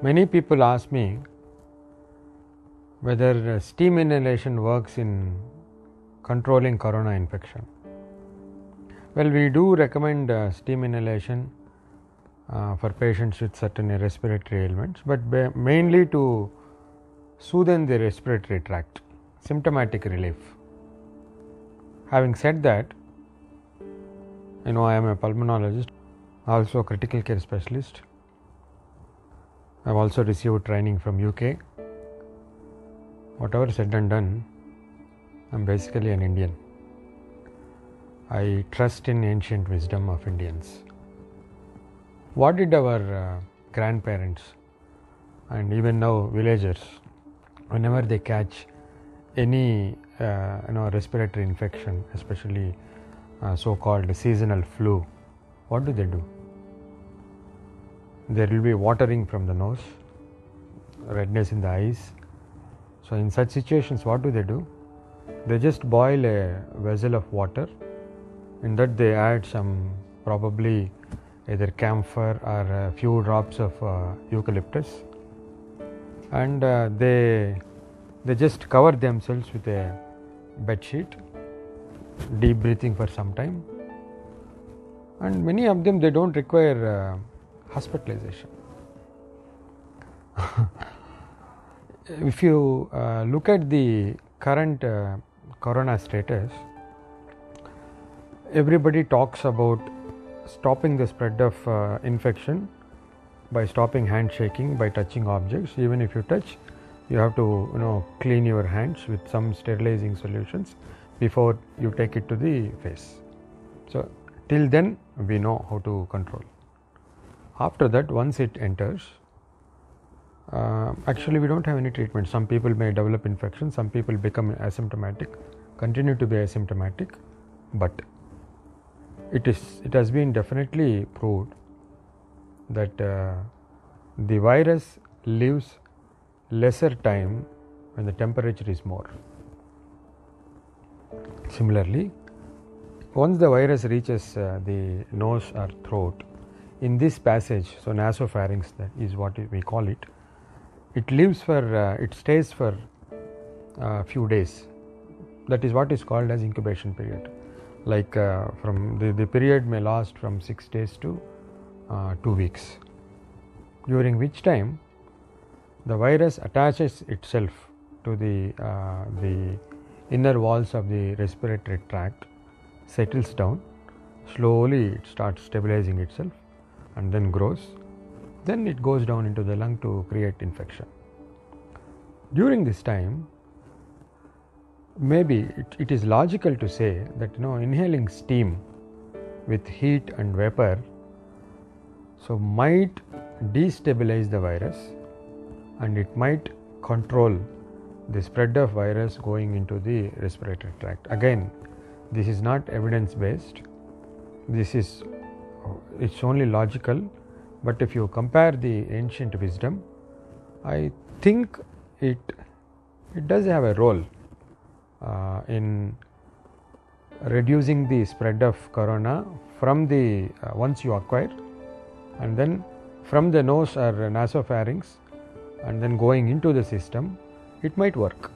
Many people ask me whether uh, steam inhalation works in controlling corona infection. Well, we do recommend uh, steam inhalation uh, for patients with certain respiratory ailments, but ba- mainly to soothe the respiratory tract, symptomatic relief. Having said that, you know, I am a pulmonologist, also a critical care specialist. I've also received training from UK. Whatever said and done, I'm basically an Indian. I trust in ancient wisdom of Indians. What did our uh, grandparents and even now villagers, whenever they catch any uh, you know respiratory infection, especially uh, so-called seasonal flu, what do they do? There will be watering from the nose, redness in the eyes. So in such situations, what do they do? They just boil a vessel of water. In that they add some probably either camphor or a few drops of uh, eucalyptus, and uh, they they just cover themselves with a bed sheet, deep breathing for some time, and many of them they don't require uh, hospitalization. if you uh, look at the current uh, corona status, everybody talks about stopping the spread of uh, infection by stopping handshaking, by touching objects. Even if you touch, you have to you know clean your hands with some sterilizing solutions before you take it to the face. So till then we know how to control. After that, once it enters, uh, actually, we don't have any treatment. Some people may develop infection, some people become asymptomatic, continue to be asymptomatic, but it is it has been definitely proved that uh, the virus lives lesser time when the temperature is more. Similarly, once the virus reaches uh, the nose or throat, in this passage, so nasopharynx that is what we call it, it lives for uh, it stays for a few days. That is what is called as incubation period. Like uh, from the, the period may last from six days to uh, two weeks, during which time the virus attaches itself to the uh, the inner walls of the respiratory tract, settles down, slowly it starts stabilizing itself, and then grows. Then it goes down into the lung to create infection. During this time, maybe it, it is logical to say that you know inhaling steam with heat and vapor so might destabilize the virus and it might control the spread of virus going into the respiratory tract again this is not evidence based this is it's only logical but if you compare the ancient wisdom i think it it does have a role uh, in reducing the spread of corona from the uh, once you acquire and then from the nose or nasopharynx and then going into the system it might work